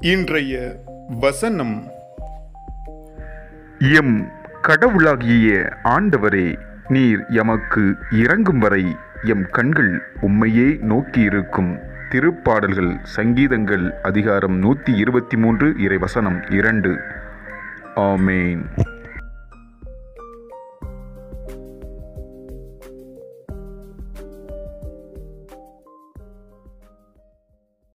இன்றைய வசனம். எம் கடவுளாகிய ஆண்டவரே நீர் எமக்கு இறங்கும் வரை எம் கண்கள் உம்மையே நோக்கியிருக்கும். திருப்பாடல்கள் சங்கீதங்கள் அதிகாரம் நூற்றி இருபத்தி மூன்று இறைவசனம் இரண்டு. ஆமேன்.